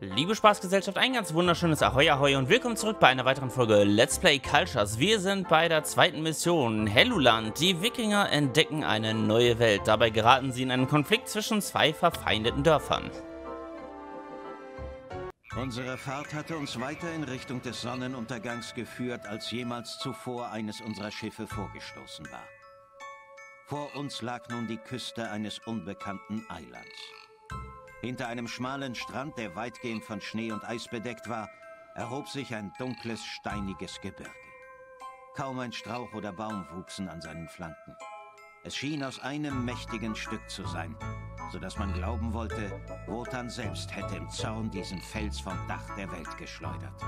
Liebe Spaßgesellschaft, ein ganz wunderschönes Ahoi Ahoi und willkommen zurück bei einer weiteren Folge Let's Play Cultures. Wir sind bei der zweiten Mission, Helluland. Die Wikinger entdecken eine neue Welt. Dabei geraten sie in einen Konflikt zwischen zwei verfeindeten Dörfern. Unsere Fahrt hatte uns weiter in Richtung des Sonnenuntergangs geführt, als jemals zuvor eines unserer Schiffe vorgestoßen war. Vor uns lag nun die Küste eines unbekannten Eilands. Hinter einem schmalen Strand, der weitgehend von Schnee und Eis bedeckt war, erhob sich ein dunkles, steiniges Gebirge. Kaum ein Strauch oder Baum wuchsen an seinen Flanken. Es schien aus einem mächtigen Stück zu sein, so dass man glauben wollte, Wotan selbst hätte im Zorn diesen Fels vom Dach der Welt geschleudert.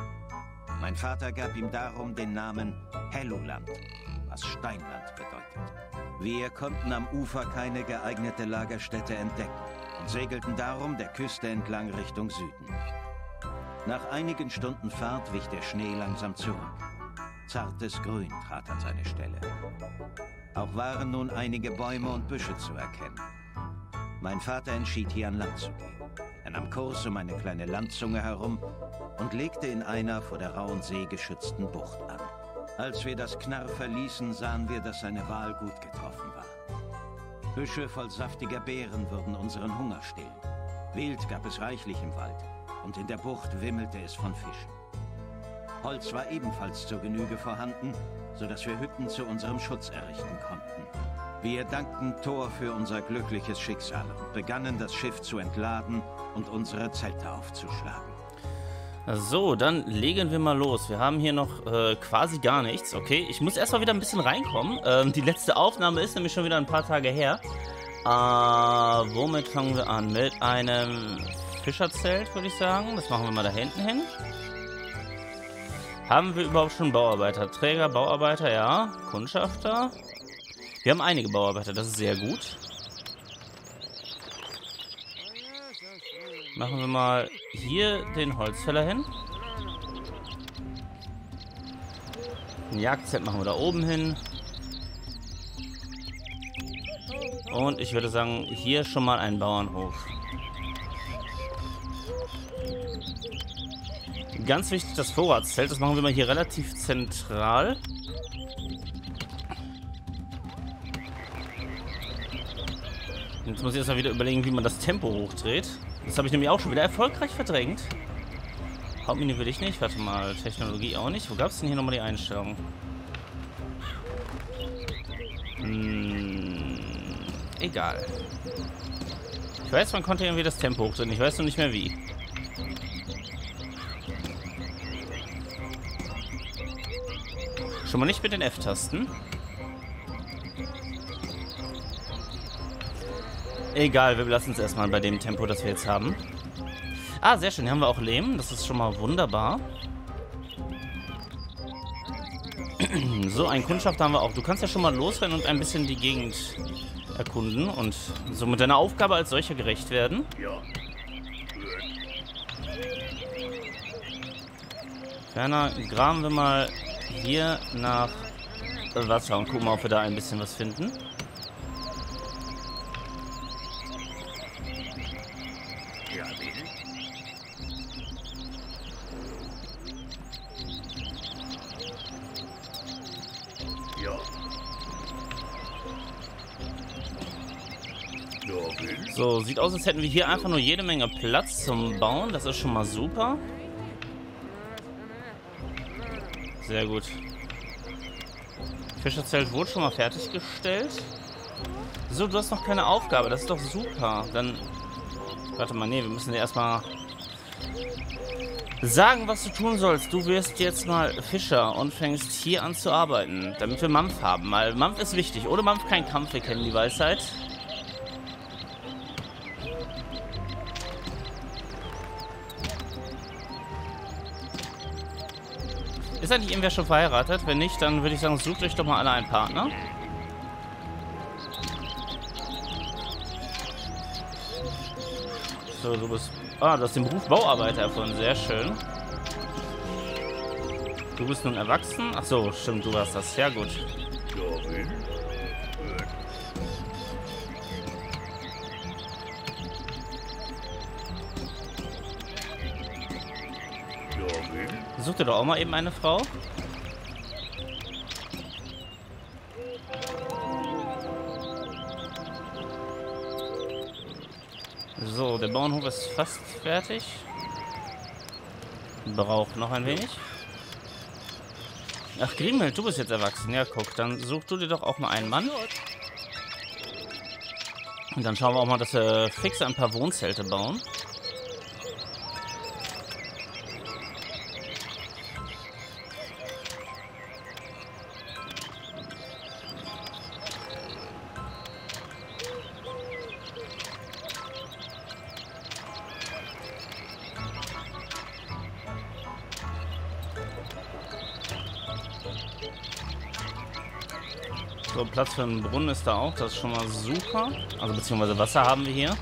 Mein Vater gab ihm darum den Namen Helluland, was Steinland bedeutet. Wir konnten am Ufer keine geeignete Lagerstätte entdecken und segelten darum der Küste entlang Richtung Süden. Nach einigen Stunden Fahrt wich der Schnee langsam zurück. Zartes Grün trat an seine Stelle. Auch waren nun einige Bäume und Büsche zu erkennen. Mein Vater entschied hier an Land zu gehen. Er nahm Kurs um eine kleine Landzunge herum und legte in einer vor der rauen See geschützten Bucht an. Als wir das Knarr verließen, sahen wir, dass seine Wahl gut getroffen. Büsche voll saftiger Beeren würden unseren Hunger stillen. Wild gab es reichlich im Wald und in der Bucht wimmelte es von Fischen. Holz war ebenfalls zur Genüge vorhanden, sodass wir Hütten zu unserem Schutz errichten konnten. Wir dankten Thor für unser glückliches Schicksal und begannen das Schiff zu entladen und unsere Zelte aufzuschlagen. So, dann legen wir mal los. Wir haben hier noch äh, quasi gar nichts. Okay, ich muss erstmal wieder ein bisschen reinkommen. Ähm, die letzte Aufnahme ist nämlich schon wieder ein paar Tage her. Äh, womit fangen wir an? Mit einem Fischerzelt, würde ich sagen. Das machen wir mal da hinten hin. Haben wir überhaupt schon Bauarbeiter? Träger, Bauarbeiter, ja. Kundschafter. Wir haben einige Bauarbeiter, das ist sehr gut. Machen wir mal hier den Holzfäller hin. Ein Jagdzelt machen wir da oben hin. Und ich würde sagen, hier schon mal ein Bauernhof. Ganz wichtig, das Vorratszelt. Das machen wir mal hier relativ zentral. Jetzt muss ich erstmal wieder überlegen, wie man das Tempo hochdreht. Das habe ich nämlich auch schon wieder erfolgreich verdrängt. Hauptmenü will ich nicht. Warte mal, Technologie auch nicht. Wo gab es denn hier nochmal die Einstellung? Hm, egal. Ich weiß, man konnte irgendwie das Tempo hochdrehen. Ich weiß noch nicht mehr wie. Schon mal nicht mit den F-Tasten. Egal, wir belassen es erstmal bei dem Tempo, das wir jetzt haben. Ah, sehr schön. Hier haben wir auch Lehm. Das ist schon mal wunderbar. So, ein Kundschafter haben wir auch. Du kannst ja schon mal losrennen und ein bisschen die Gegend erkunden und so mit deiner Aufgabe als solcher gerecht werden. Ja. Ferner graben wir mal hier nach Wasser und gucken mal, ob wir da ein bisschen was finden. So, sieht aus, als hätten wir hier einfach nur jede Menge Platz zum Bauen. Das ist schon mal super. Sehr gut. Fischerzelt wurde schon mal fertiggestellt. So, du hast noch keine Aufgabe. Das ist doch super. Dann... Warte mal, nee, wir müssen dir erstmal sagen, was du tun sollst. Du wirst jetzt mal Fischer und fängst hier an zu arbeiten, damit wir Mampf haben. Weil Mampf ist wichtig. Ohne Mampf kein Kampf, wir kennen die Weisheit. Ist eigentlich irgendwer schon verheiratet? Wenn nicht, dann würde ich sagen, sucht euch doch mal alle einen Partner. So, du bist... Ah, du hast den Beruf Bauarbeiter erfunden. Sehr schön. Du bist nun erwachsen? Ach so, stimmt, du hast das. Ja, gut. Such dir doch auch mal eben eine Frau. So, der Bauernhof ist fast fertig. Braucht noch ein wenig. Ach, Grimhild, du bist jetzt erwachsen. Ja, guck, dann such du dir doch auch mal einen Mann. Und dann schauen wir auch mal, dass wir fix ein paar Wohnzelte bauen. Platz für einen Brunnen ist da auch. Das ist schon mal super. Also beziehungsweise Wasser haben wir hier.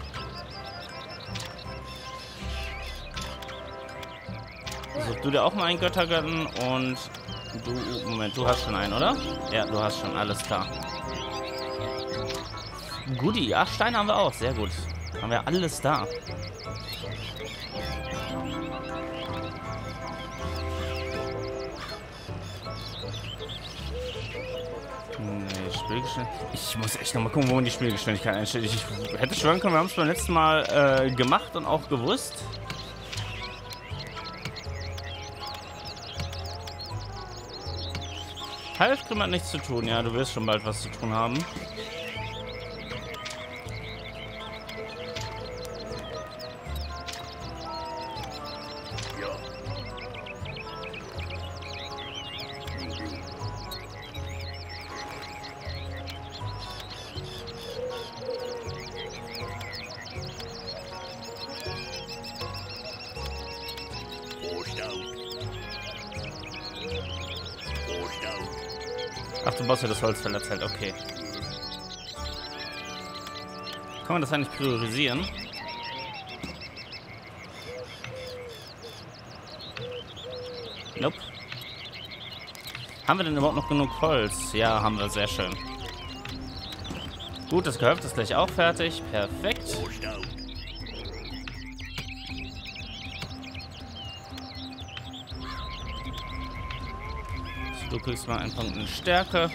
Such du dir auch mal einen Göttergarten und du, Moment, du hast schon einen, oder? Ja, du hast schon, alles klar. Goodie, ja, Steine haben wir auch, sehr gut. Haben wir alles da. Spielgeschwindigkeit. Ich muss echt nochmal gucken, wo man die Spielgeschwindigkeit einstellt. Ich hätte schwören können, wir haben es beim letzten Mal äh, gemacht und auch gewusst. Halfgrim hat nichts zu tun. Ja, du wirst schon bald was zu tun haben. Du baust ja das Holzfällerzelt, okay. Kann man das eigentlich priorisieren? Nope. Haben wir denn überhaupt noch genug Holz? Ja, haben wir, sehr schön. Gut, das Gehöft ist gleich auch fertig. Perfekt. Du kriegst mal einen Punkt in Stärke.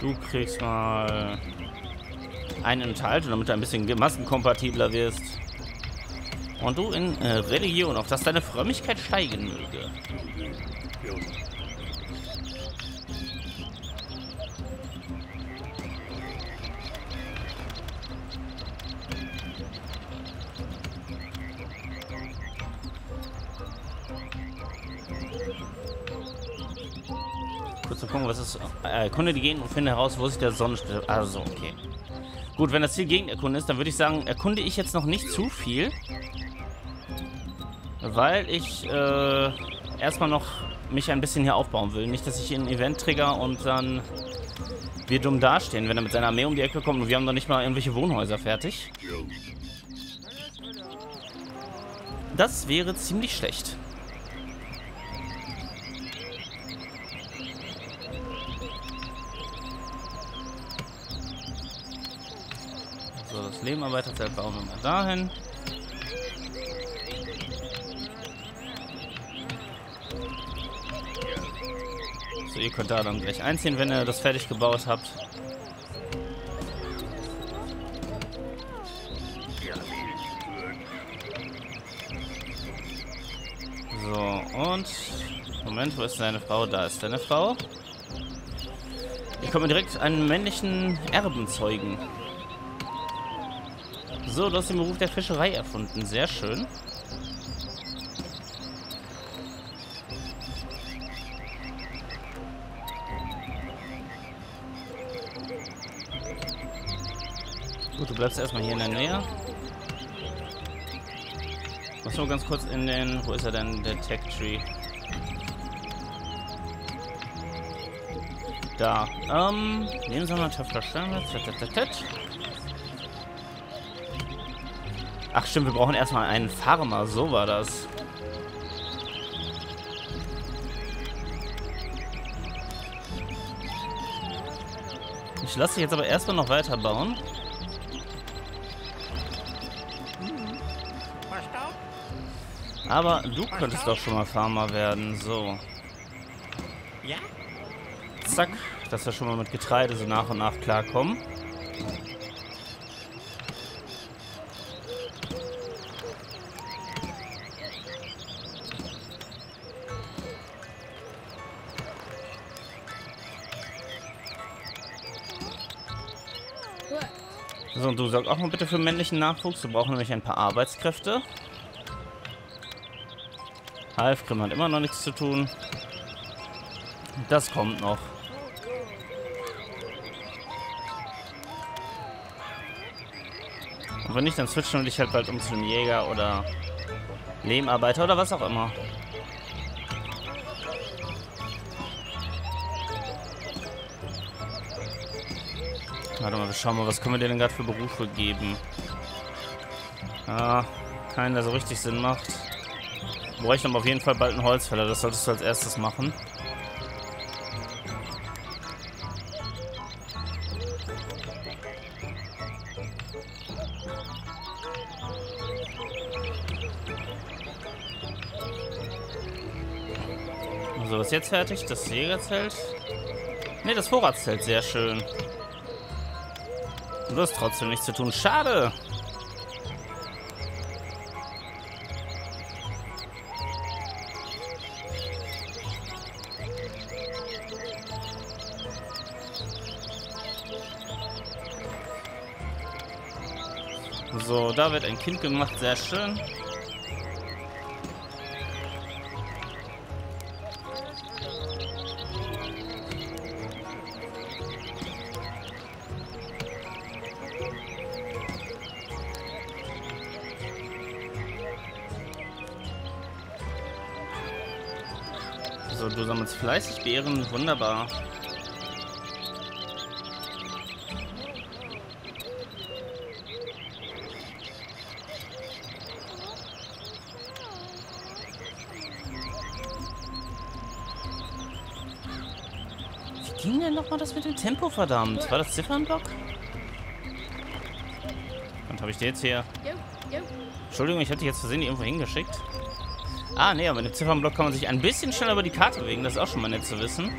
Du kriegst mal einen Enthaltung, damit du ein bisschen massenkompatibler wirst. Und du in äh, Religion, auf dass deine Frömmigkeit steigen möge. Gucken, was ist. Äh, erkunde die Gegend und finde heraus, wo sich der Sonnenstern. Also, okay. Gut, wenn das Ziel Gegenerkunde ist, dann würde ich sagen, erkunde ich jetzt noch nicht zu viel. Weil ich äh, erstmal noch mich ein bisschen hier aufbauen will. Nicht, dass ich ein Event trigger und dann wir dumm dastehen, wenn er mit seiner Armee um die Ecke kommt und wir haben noch nicht mal irgendwelche Wohnhäuser fertig. Das wäre ziemlich schlecht. Lebenarbeiterzelt bauen wir mal dahin. So, ihr könnt da dann gleich einziehen, wenn ihr das fertig gebaut habt. So, und... Moment, wo ist deine Frau? Da ist deine Frau. Ich komme direkt einen männlichen Erben zeugen. So, du hast den Beruf der Fischerei erfunden. Sehr schön. Gut, du bleibst erstmal hier in der Nähe. Mach nur ganz kurz in den... Wo ist er denn, der Tech Tree? Da. Ähm, nehmen Sie mal Töpfer Steinmetz. Ach stimmt, wir brauchen erstmal einen Farmer. So war das. Ich lasse dich jetzt aber erstmal noch weiter bauen. Aber du könntest doch schon mal Farmer werden. So. Ja? Zack. Dass wir schon mal mit Getreide so nach und nach klarkommen. So, und du sorg auch mal bitte für männlichen Nachwuchs. Wir brauchen nämlich ein paar Arbeitskräfte. Halfgrim hat immer noch nichts zu tun. Das kommt noch. Und wenn nicht, dann switchen wir dich halt bald um zu einem Jäger oder Lehmarbeiter oder was auch immer. Warte mal, wir schauen mal, was können wir denn gerade für Berufe geben? Ah, keinen, der so richtig Sinn macht. Wir bräuchten aber auf jeden Fall bald einen Holzfäller. Das solltest du als erstes machen. So, ist jetzt fertig? Das Jägerzelt? Ne, das Vorratszelt. Sehr schön. Du hast trotzdem nichts zu tun. Schade. So, da wird ein Kind gemacht. Sehr schön. So, du sammelst fleißig Beeren. Wunderbar. Wie ging denn nochmal das mit dem Tempo, verdammt? War das Ziffernblock? Und habe ich dir jetzt hier... Entschuldigung, ich hatte dich jetzt versehen irgendwo hingeschickt. Ah, nee, aber mit dem Ziffernblock kann man sich ein bisschen schneller über die Karte bewegen. Das ist auch schon mal nett zu wissen.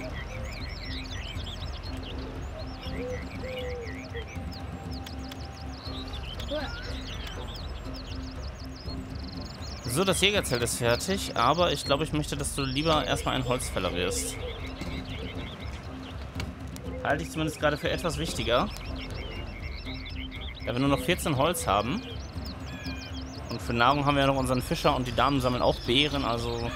So, das Jägerzelt ist fertig, aber ich glaube, ich möchte, dass du lieber erstmal ein Holzfäller wirst. Halte ich zumindest gerade für etwas wichtiger. Da wir nur noch 14 Holz haben. Für Nahrung haben wir ja noch unseren Fischer und die Damen sammeln auch Beeren, also...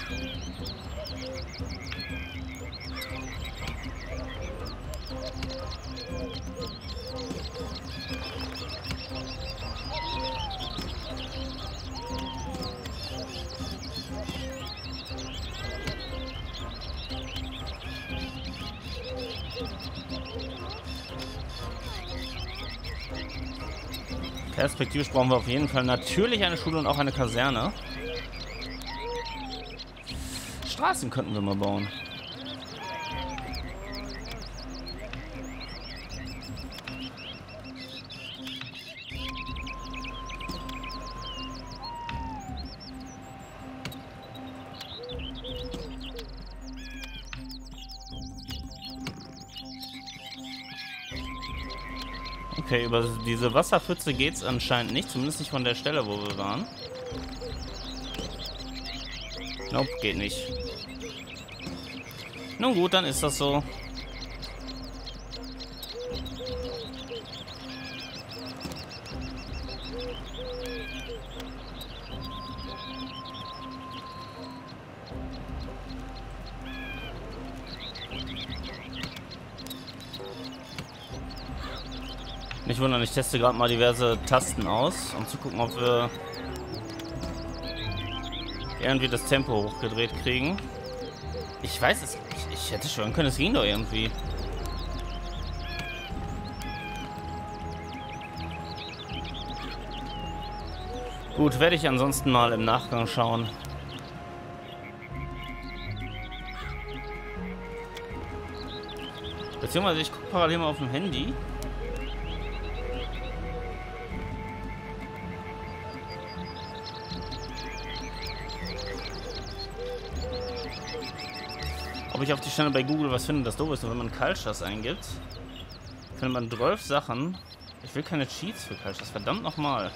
Perspektivisch brauchen wir auf jeden Fall natürlich eine Schule und auch eine Kaserne. Straßen könnten wir mal bauen. Okay, über diese Wasserpfütze geht es anscheinend nicht. Zumindest nicht von der Stelle, wo wir waren. Nope, geht nicht. Nun gut, dann ist das so. Nicht wundern, ich teste gerade mal diverse Tasten aus, um zu gucken, ob wir irgendwie das Tempo hochgedreht kriegen. Ich weiß es, ich, ich hätte schwören können, es ging doch irgendwie. Gut, werde ich ansonsten mal im Nachgang schauen. Beziehungsweise ich gucke parallel mal auf dem Handy. Ob ich auf die Stelle bei Google was finde, das doof ist, wenn man Kalschas eingibt, findet man 12 Sachen. Ich will keine Cheats für Kalschas, verdammt nochmal.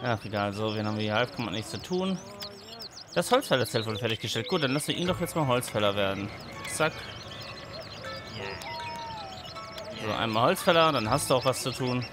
Ach, egal, so, wen haben wir hier halb, kann man nichts zu tun. Das Holzfällerzelt wurde fertiggestellt. Gut, dann lassen wir ihn doch jetzt mal Holzfäller werden. Zack. So, einmal Holzfäller, dann hast du auch was zu tun.